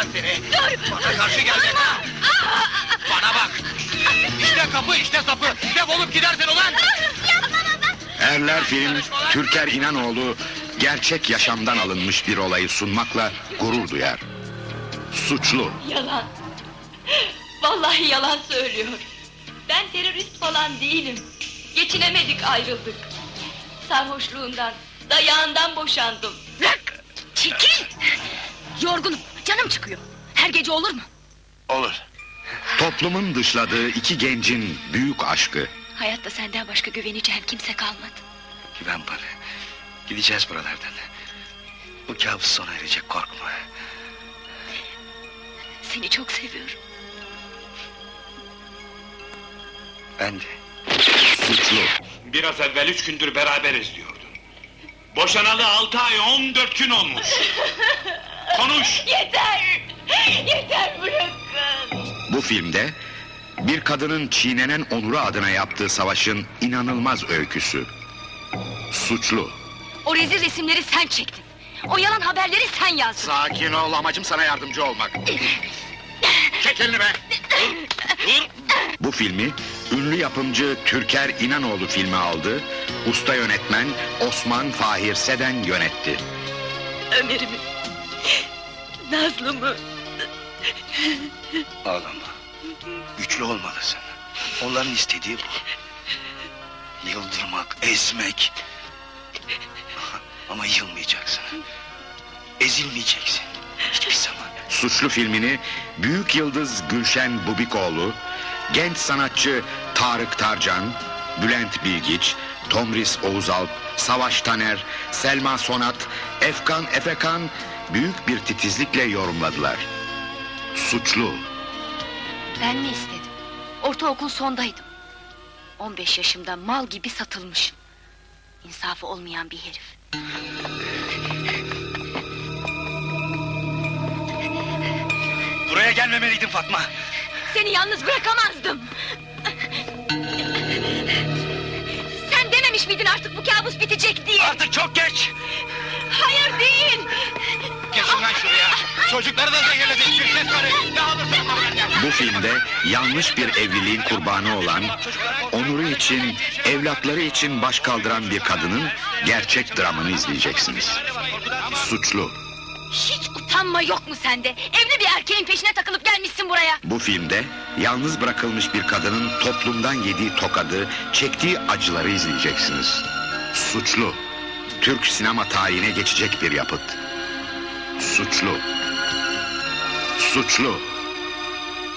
lan seni. Bana karşı geldin ha. Bana bak. İşte kapı işte sapı. Defolup gidersin ulan. Erler Film, Türker İnanoğlu gerçek yaşamdan alınmış bir olayı sunmakla gurur duyar. Suçlu, Yalan. Vallahi yalan söylüyor. Ben terörist falan değilim. Geçinemedik ayrıldık. Sarhoşluğundan, dayağından boşandım. Bırak! Çekil! Yorgunum, canım çıkıyor. Her gece olur mu? Olur. toplumun dışladığı iki gencin büyük aşkı. Hayatta senden başka güveneceğim kimse kalmadı. Güven bana. Gideceğiz buralardan. Bu kabus sona erecek korkma. Seni çok seviyorum. Ben de. Suçlu, Biraz evvel üç gündür beraberiz diyordun. Boşanalı altı ay on dört gün olmuş. Konuş! Yeter! Yeter bırakın! bu filmde bir kadının çiğnenen onuru adına yaptığı savaşın inanılmaz öyküsü. Suçlu, O rezil resimleri sen çektin. O yalan haberleri sen yazdın. Sakin ol amacım sana yardımcı olmak. Çek elini be. Bu filmi ünlü yapımcı Türker İnanoğlu filmi aldı. Usta yönetmen Osman Fahir Seden yönetti. Ömer'imi, Nazlı'mı, Ağlama. Güçlü olmalısın. Onların istediği bu. Yıldırmak, ezmek. Ama yılmayacaksın. Ezilmeyeceksin. Hiçbir zaman. Suçlu filmini büyük yıldız Gülşen Bubikoğlu, genç sanatçı Tarık Tarcan, Bülent Bilgiç, Tomris Oğuzalp, Savaş Taner, Selma Sonat, Efkan Efekan büyük bir titizlikle yorumladılar. Suçlu, Ben ne istedim? Ortaokul sondaydım. 15 yaşımda mal gibi satılmışım. İnsafı olmayan bir herif. Buraya gelmemeliydin Fatma. Seni yalnız bırakamazdım. Miydin artık bu kabus bitecek diye? Artık çok geç. Hayır değil. Geçin lan şuraya. Çocukları da zehirledin. Şirket karı. Ne olursa Bu filmde yanlış bir evliliğin kurbanı olan, onuru için, evlatları için baş kaldıran bir kadının gerçek dramını izleyeceksiniz. Suçlu. Hiç utanma yok mu sende? Evli bir erkeğin peşine takılıp gelmişsin buraya. Bu filmde yalnız bırakılmış bir kadının toplumdan yediği tokadı, çektiği acıları izleyeceksiniz. Suçlu. Türk sinema tarihine geçecek bir yapıt. Suçlu. Suçlu.